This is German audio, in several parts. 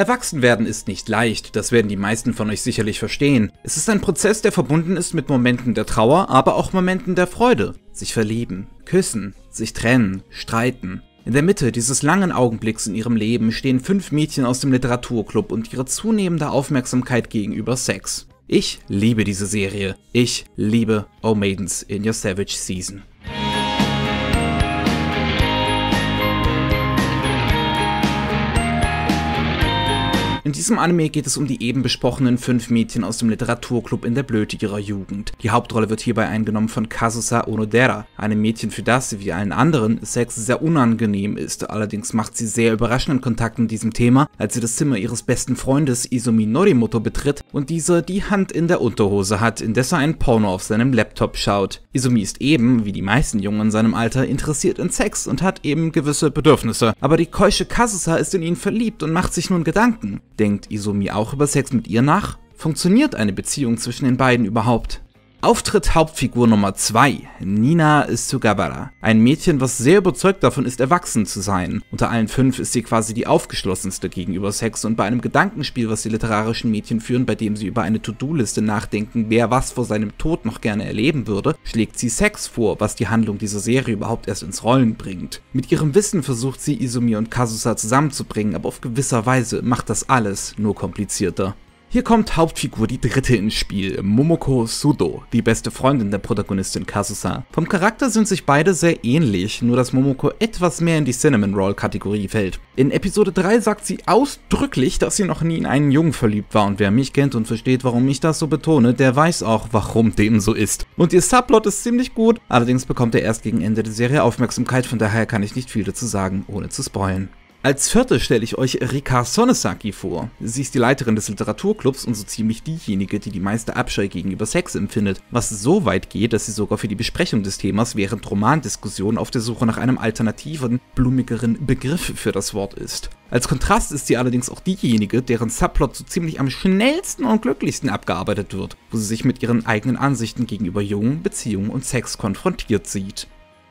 Erwachsenwerden ist nicht leicht, das werden die meisten von euch sicherlich verstehen. Es ist ein Prozess, der verbunden ist mit Momenten der Trauer, aber auch Momenten der Freude. Sich verlieben, küssen, sich trennen, streiten. In der Mitte dieses langen Augenblicks in ihrem Leben stehen fünf Mädchen aus dem Literaturclub und ihre zunehmende Aufmerksamkeit gegenüber Sex. Ich liebe diese Serie. Ich liebe O Maidens in Your Savage Season. In diesem Anime geht es um die eben besprochenen fünf Mädchen aus dem Literaturclub in der Blöte ihrer Jugend. Die Hauptrolle wird hierbei eingenommen von Kazusa Onodera, einem Mädchen, für das, wie allen anderen, Sex sehr unangenehm ist. Allerdings macht sie sehr überraschenden Kontakt mit diesem Thema, als sie das Zimmer ihres besten Freundes Izumi Norimoto betritt und dieser die Hand in der Unterhose hat, indes er ein Porno auf seinem Laptop schaut. Izumi ist eben, wie die meisten Jungen in seinem Alter, interessiert in Sex und hat eben gewisse Bedürfnisse. Aber die keusche Kazusa ist in ihn verliebt und macht sich nun Gedanken. Denkt Izumi auch über Sex mit ihr nach? Funktioniert eine Beziehung zwischen den beiden überhaupt? Auftritt Hauptfigur Nummer 2, Nina Sugabara. Ein Mädchen, was sehr überzeugt davon ist, erwachsen zu sein. Unter allen fünf ist sie quasi die aufgeschlossenste gegenüber Sex und bei einem Gedankenspiel, was die literarischen Mädchen führen, bei dem sie über eine To-Do-Liste nachdenken, wer was vor seinem Tod noch gerne erleben würde, schlägt sie Sex vor, was die Handlung dieser Serie überhaupt erst ins Rollen bringt. Mit ihrem Wissen versucht sie Izumi und Kazusa zusammenzubringen, aber auf gewisser Weise macht das alles nur komplizierter. Hier kommt Hauptfigur die dritte ins Spiel, Momoko Sudo, die beste Freundin der Protagonistin Kazusa. Vom Charakter sind sich beide sehr ähnlich, nur dass Momoko etwas mehr in die Cinnamon Roll Kategorie fällt. In Episode 3 sagt sie ausdrücklich, dass sie noch nie in einen Jungen verliebt war und wer mich kennt und versteht, warum ich das so betone, der weiß auch, warum dem so ist. Und ihr Subplot ist ziemlich gut, allerdings bekommt er erst gegen Ende der Serie Aufmerksamkeit, von daher kann ich nicht viel dazu sagen, ohne zu spoilen. Als vierte stelle ich euch Rika Sonesaki vor. Sie ist die Leiterin des Literaturclubs und so ziemlich diejenige, die die meiste Abscheu gegenüber Sex empfindet, was so weit geht, dass sie sogar für die Besprechung des Themas während Romandiskussionen auf der Suche nach einem alternativen, blumigeren Begriff für das Wort ist. Als Kontrast ist sie allerdings auch diejenige, deren Subplot so ziemlich am schnellsten und glücklichsten abgearbeitet wird, wo sie sich mit ihren eigenen Ansichten gegenüber Jungen, Beziehungen und Sex konfrontiert sieht.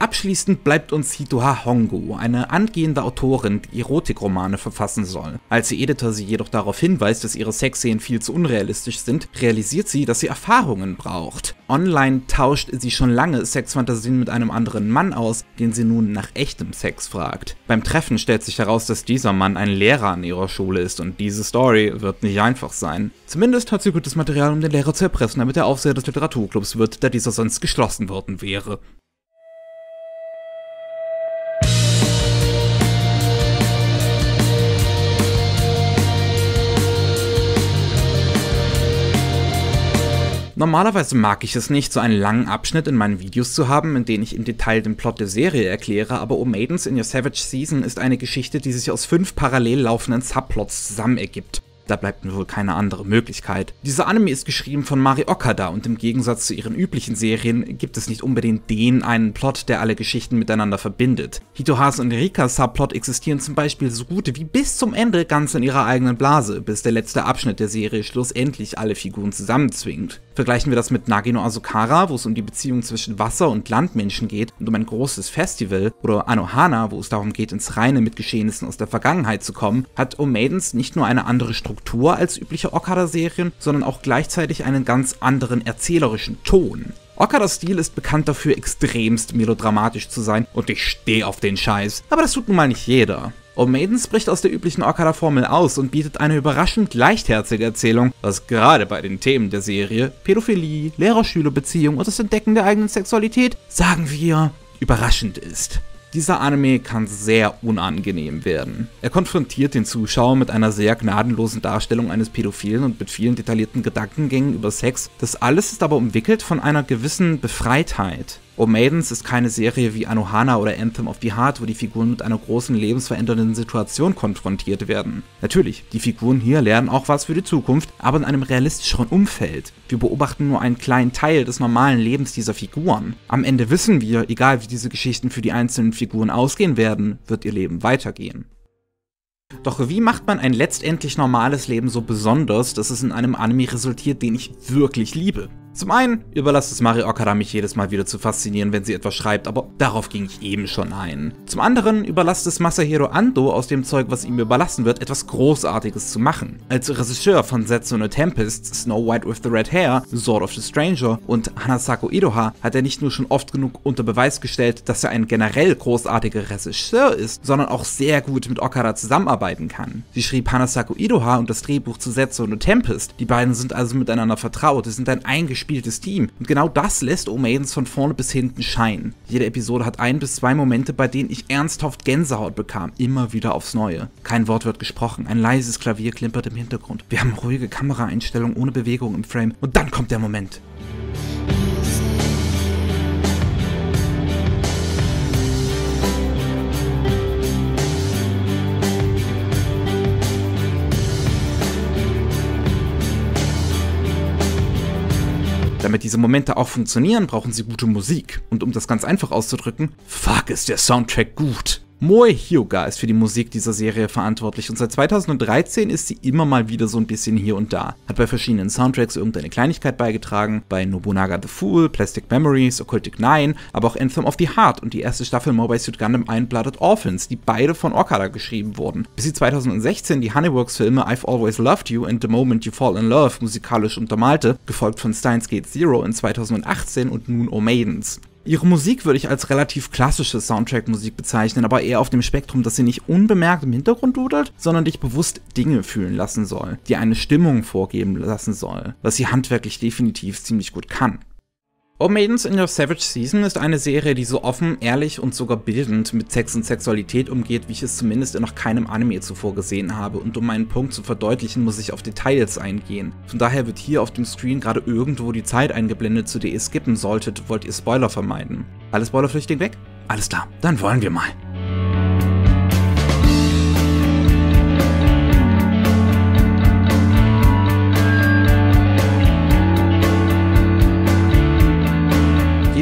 Abschließend bleibt uns Hitoha Hongo, eine angehende Autorin, die Erotikromane verfassen soll. Als ihr Editor sie jedoch darauf hinweist, dass ihre Sexszenen viel zu unrealistisch sind, realisiert sie, dass sie Erfahrungen braucht. Online tauscht sie schon lange Sexfantasien mit einem anderen Mann aus, den sie nun nach echtem Sex fragt. Beim Treffen stellt sich heraus, dass dieser Mann ein Lehrer an ihrer Schule ist und diese Story wird nicht einfach sein. Zumindest hat sie gutes Material, um den Lehrer zu erpressen, damit er Aufseher des Literaturclubs wird, da dieser sonst geschlossen worden wäre. Normalerweise mag ich es nicht, so einen langen Abschnitt in meinen Videos zu haben, in denen ich im Detail den Plot der Serie erkläre, aber O Maidens in Your Savage Season ist eine Geschichte, die sich aus fünf parallel laufenden Subplots zusammen ergibt. Da bleibt mir wohl keine andere Möglichkeit. Dieser Anime ist geschrieben von Mari Okada und im Gegensatz zu ihren üblichen Serien gibt es nicht unbedingt den einen Plot, der alle Geschichten miteinander verbindet. Hitohase und Rikas Subplot existieren zum Beispiel so gut wie bis zum Ende ganz in ihrer eigenen Blase, bis der letzte Abschnitt der Serie schlussendlich alle Figuren zusammenzwingt. Vergleichen wir das mit Nagino Asukara, wo es um die Beziehung zwischen Wasser- und Landmenschen geht und um ein großes Festival, oder Anohana, wo es darum geht, ins Reine mit Geschehnissen aus der Vergangenheit zu kommen, hat O Maidens nicht nur eine andere Struktur, Struktur als übliche Okada-Serien, sondern auch gleichzeitig einen ganz anderen erzählerischen Ton. Okadas Stil ist bekannt dafür, extremst melodramatisch zu sein und ich stehe auf den Scheiß. Aber das tut nun mal nicht jeder. O Maidens bricht aus der üblichen Okada-Formel aus und bietet eine überraschend leichtherzige Erzählung, was gerade bei den Themen der Serie, Pädophilie, Lehrer-Schüler-Beziehung und das Entdecken der eigenen Sexualität, sagen wir, überraschend ist. Dieser Anime kann sehr unangenehm werden. Er konfrontiert den Zuschauer mit einer sehr gnadenlosen Darstellung eines Pädophilen und mit vielen detaillierten Gedankengängen über Sex. Das alles ist aber umwickelt von einer gewissen Befreitheit. O Maidens ist keine Serie wie Anohana oder Anthem of the Heart, wo die Figuren mit einer großen lebensverändernden Situation konfrontiert werden. Natürlich, die Figuren hier lernen auch was für die Zukunft, aber in einem realistischeren Umfeld. Wir beobachten nur einen kleinen Teil des normalen Lebens dieser Figuren. Am Ende wissen wir, egal wie diese Geschichten für die einzelnen Figuren ausgehen werden, wird ihr Leben weitergehen. Doch wie macht man ein letztendlich normales Leben so besonders, dass es in einem Anime resultiert, den ich wirklich liebe? Zum einen überlasst es Mari Okada mich jedes Mal wieder zu faszinieren, wenn sie etwas schreibt, aber darauf ging ich eben schon ein. Zum anderen überlasst es Masahiro Ando aus dem Zeug, was ihm überlassen wird, etwas Großartiges zu machen. Als Regisseur von Setsu no Tempest, Snow White with the Red Hair, Sword of the Stranger und Hanasako Iroha hat er nicht nur schon oft genug unter Beweis gestellt, dass er ein generell großartiger Regisseur ist, sondern auch sehr gut mit Okada zusammenarbeiten kann. Sie schrieb Hanasako Iroha und das Drehbuch zu Setsu no Tempest. Die beiden sind also miteinander vertraut, sie sind ein eingespieltes Team. Und genau das lässt O-Maidens von vorne bis hinten scheinen. Jede Episode hat ein bis zwei Momente, bei denen ich ernsthaft Gänsehaut bekam, immer wieder aufs Neue. Kein Wort wird gesprochen, ein leises Klavier klimpert im Hintergrund. Wir haben ruhige Kameraeinstellungen ohne Bewegung im Frame und dann kommt der Moment. Damit diese Momente auch funktionieren, brauchen sie gute Musik. Und um das ganz einfach auszudrücken, fuck ist der Soundtrack gut. Moe Hyuga ist für die Musik dieser Serie verantwortlich und seit 2013 ist sie immer mal wieder so ein bisschen hier und da. Hat bei verschiedenen Soundtracks irgendeine Kleinigkeit beigetragen, bei Nobunaga the Fool, Plastic Memories, Occultic 9, aber auch Anthem of the Heart und die erste Staffel Mobile Suit Gundam Iron-Blooded Orphans, die beide von Okada geschrieben wurden. Bis sie 2016 die Honeyworks-Filme I've Always Loved You and The Moment You Fall in Love musikalisch untermalte, gefolgt von Steins Gate Zero in 2018 und nun O Maidens. Ihre Musik würde ich als relativ klassische Soundtrack-Musik bezeichnen, aber eher auf dem Spektrum, dass sie nicht unbemerkt im Hintergrund dudelt, sondern dich bewusst Dinge fühlen lassen soll, die eine Stimmung vorgeben lassen soll, was sie handwerklich definitiv ziemlich gut kann. O Maidens in Your Savage Season ist eine Serie, die so offen, ehrlich und sogar bildend mit Sex und Sexualität umgeht, wie ich es zumindest in noch keinem Anime zuvor gesehen habe. Und um meinen Punkt zu verdeutlichen, muss ich auf Details eingehen. Von daher wird hier auf dem Screen gerade irgendwo die Zeit eingeblendet, zu der ihr skippen solltet, wollt ihr Spoiler vermeiden. Alles Spoilerpflichtig weg? Alles klar, dann wollen wir mal.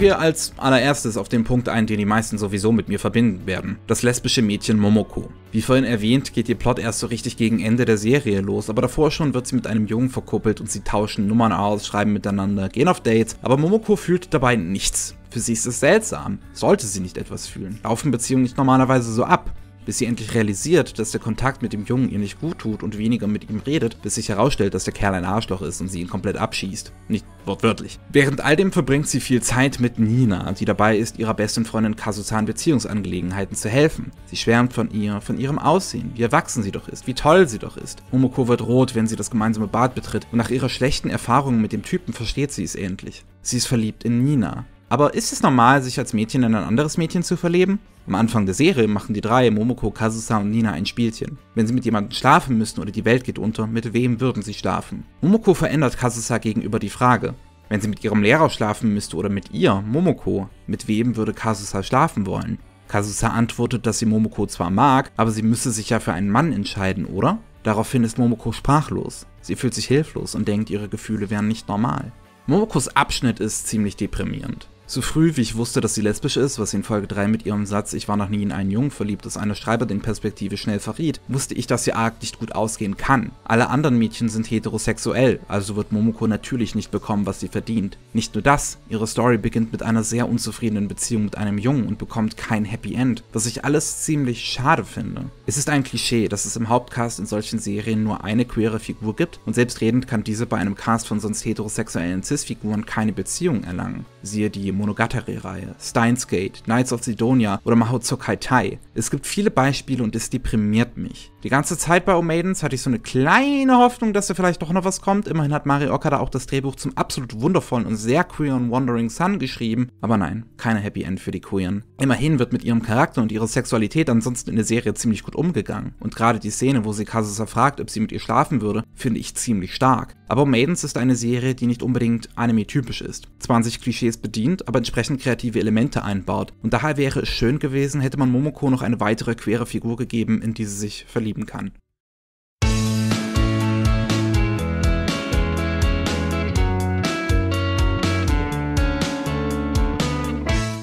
Wir als allererstes auf den Punkt ein, den die meisten sowieso mit mir verbinden werden. Das lesbische Mädchen Momoko. Wie vorhin erwähnt, geht ihr Plot erst so richtig gegen Ende der Serie los, aber davor schon wird sie mit einem Jungen verkuppelt und sie tauschen Nummern aus, schreiben miteinander, gehen auf Dates, aber Momoko fühlt dabei nichts. Für sie ist es seltsam. Sollte sie nicht etwas fühlen? Laufen Beziehungen nicht normalerweise so ab? Bis sie endlich realisiert, dass der Kontakt mit dem Jungen ihr nicht gut tut und weniger mit ihm redet, bis sich herausstellt, dass der Kerl ein Arschloch ist und sie ihn komplett abschießt. Nicht wortwörtlich. Während all dem verbringt sie viel Zeit mit Nina, die dabei ist, ihrer besten Freundin Kazusan Beziehungsangelegenheiten zu helfen. Sie schwärmt von ihr, von ihrem Aussehen, wie erwachsen sie doch ist, wie toll sie doch ist. Momoko wird rot, wenn sie das gemeinsame Bad betritt und nach ihrer schlechten Erfahrung mit dem Typen versteht sie es endlich. Sie ist verliebt in Nina. Aber ist es normal, sich als Mädchen in ein anderes Mädchen zu verlieben? Am Anfang der Serie machen die drei, Momoko, Kazusa und Nina, ein Spielchen. Wenn sie mit jemandem schlafen müssten oder die Welt geht unter, mit wem würden sie schlafen? Momoko verändert Kazusa gegenüber die Frage. Wenn sie mit ihrem Lehrer schlafen müsste oder mit ihr, Momoko, mit wem würde Kazusa schlafen wollen? Kazusa antwortet, dass sie Momoko zwar mag, aber sie müsse sich ja für einen Mann entscheiden, oder? Daraufhin ist Momoko sprachlos. Sie fühlt sich hilflos und denkt, ihre Gefühle wären nicht normal. Momokos Abschnitt ist ziemlich deprimierend. So früh, wie ich wusste, dass sie lesbisch ist, was sie in Folge 3 mit ihrem Satz Ich war noch nie in einen Jungen verliebt aus einer Schreiberin-Perspektive schnell verriet, wusste ich, dass ihr arg nicht gut ausgehen kann. Alle anderen Mädchen sind heterosexuell, also wird Momoko natürlich nicht bekommen, was sie verdient. Nicht nur das, ihre Story beginnt mit einer sehr unzufriedenen Beziehung mit einem Jungen und bekommt kein Happy End, was ich alles ziemlich schade finde. Es ist ein Klischee, dass es im Hauptcast in solchen Serien nur eine queere Figur gibt und selbstredend kann diese bei einem Cast von sonst heterosexuellen Cis-Figuren keine Beziehung erlangen. Siehe die Monogatari-Reihe, Steins Gate, Knights of Sidonia oder Mahotsu Kai Tai. Es gibt viele Beispiele und es deprimiert mich. Die ganze Zeit bei O Maidens hatte ich so eine kleine Hoffnung, dass da vielleicht doch noch was kommt. Immerhin hat Mari Okada auch das Drehbuch zum absolut wundervollen und sehr queeren Wandering Sun geschrieben. Aber nein, keine Happy End für die Queeren. Immerhin wird mit ihrem Charakter und ihrer Sexualität ansonsten in der Serie ziemlich gut umgegangen. Und gerade die Szene, wo sie Kazusa fragt, ob sie mit ihr schlafen würde, finde ich ziemlich stark. Aber Maidens ist eine Serie, die nicht unbedingt anime-typisch ist. 20 Klischees bedient, aber entsprechend kreative Elemente einbaut. Und daher wäre es schön gewesen, hätte man Momoko noch eine weitere queere Figur gegeben, in die sie sich verlieben kann.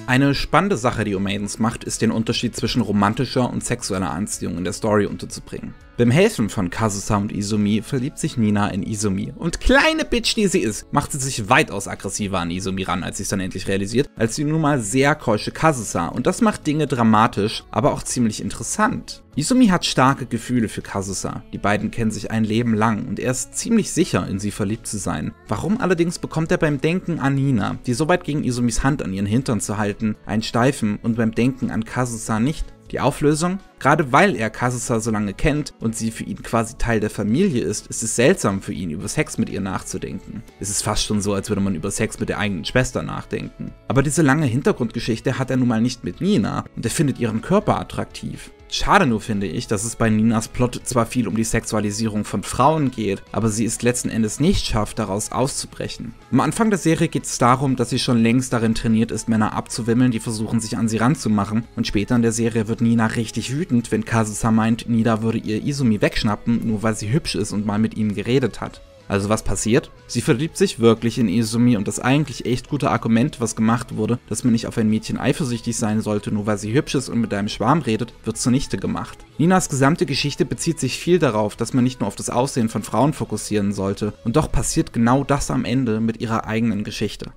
Eine spannende Sache, die Omaidens macht, ist den Unterschied zwischen romantischer und sexueller Anziehung in der Story unterzubringen. Beim Helfen von Kazusa und Izumi verliebt sich Nina in Izumi. Und kleine Bitch, die sie ist, macht sie sich weitaus aggressiver an Izumi ran, als sie es dann endlich realisiert, als die nun mal sehr keusche Kazusa. Und das macht Dinge dramatisch, aber auch ziemlich interessant. Izumi hat starke Gefühle für Kazusa. Die beiden kennen sich ein Leben lang und er ist ziemlich sicher, in sie verliebt zu sein. Warum allerdings bekommt er beim Denken an Nina, die so weit gegen Izumis Hand an ihren Hintern zu halten, einen Steifen und beim Denken an Kazusa nicht? Die Auflösung? Gerade weil er Kazusa so lange kennt und sie für ihn quasi Teil der Familie ist, ist es seltsam für ihn, über Sex mit ihr nachzudenken. Es ist fast schon so, als würde man über Sex mit der eigenen Schwester nachdenken. Aber diese lange Hintergrundgeschichte hat er nun mal nicht mit Nina und er findet ihren Körper attraktiv. Schade nur finde ich, dass es bei Ninas Plot zwar viel um die Sexualisierung von Frauen geht, aber sie es letzten Endes nicht schafft, daraus auszubrechen. Am Anfang der Serie geht es darum, dass sie schon längst darin trainiert ist, Männer abzuwimmeln, die versuchen sich an sie ranzumachen und später in der Serie wird Nina richtig wütend, wenn Kazusa meint, Nida würde ihr Izumi wegschnappen, nur weil sie hübsch ist und mal mit ihm geredet hat. Also was passiert? Sie verliebt sich wirklich in Izumi und das eigentlich echt gute Argument, was gemacht wurde, dass man nicht auf ein Mädchen eifersüchtig sein sollte, nur weil sie hübsch ist und mit einem Schwarm redet, wird zunichte gemacht. Ninas gesamte Geschichte bezieht sich viel darauf, dass man nicht nur auf das Aussehen von Frauen fokussieren sollte, und doch passiert genau das am Ende mit ihrer eigenen Geschichte.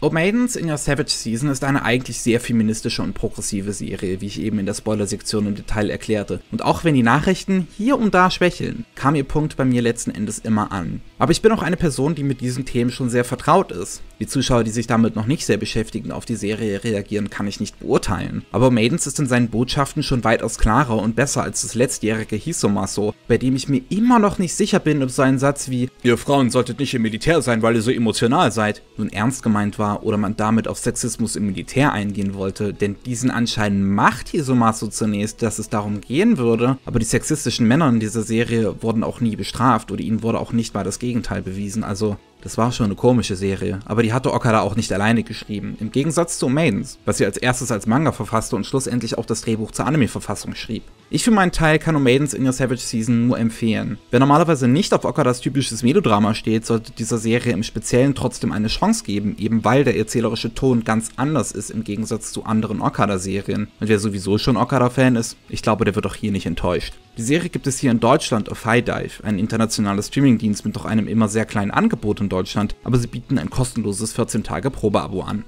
O Maidens in Your Savage Season ist eine eigentlich sehr feministische und progressive Serie, wie ich eben in der Spoiler-Sektion im Detail erklärte. Und auch wenn die Nachrichten hier und da schwächeln, kam ihr Punkt bei mir letzten Endes immer an. Aber ich bin auch eine Person, die mit diesen Themen schon sehr vertraut ist. Die Zuschauer, die sich damit noch nicht sehr beschäftigen, auf die Serie reagieren, kann ich nicht beurteilen. Aber Maidens ist in seinen Botschaften schon weitaus klarer und besser als das letztjährige Hisomaso, bei dem ich mir immer noch nicht sicher bin, ob so ein Satz wie Ihr Frauen solltet nicht im Militär sein, weil ihr so emotional seid, nun ernst gemeint war oder man damit auf Sexismus im Militär eingehen wollte, denn diesen Anschein macht Hisomaso zunächst, dass es darum gehen würde, aber die sexistischen Männer in dieser Serie wurden auch nie bestraft oder ihnen wurde auch nicht mal das Gegenteil bewiesen, also das war schon eine komische Serie, aber die hatte Okada auch nicht alleine geschrieben. Im Gegensatz zu Maidens, was sie als erstes als Manga verfasste und schlussendlich auch das Drehbuch zur Anime-Verfassung schrieb. Ich für meinen Teil kann Maidens in Your Savage Season nur empfehlen. Wer normalerweise nicht auf Okadas typisches Melodrama steht, sollte dieser Serie im Speziellen trotzdem eine Chance geben, eben weil der erzählerische Ton ganz anders ist im Gegensatz zu anderen Okada-Serien. Und wer sowieso schon Okada-Fan ist, ich glaube, der wird auch hier nicht enttäuscht. Die Serie gibt es hier in Deutschland auf High Dive, ein internationaler Streamingdienst mit doch einem immer sehr kleinen Angebot in Deutschland, aber sie bieten ein kostenloses 14 Tage Probeabo an.